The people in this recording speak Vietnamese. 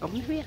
ống huyết.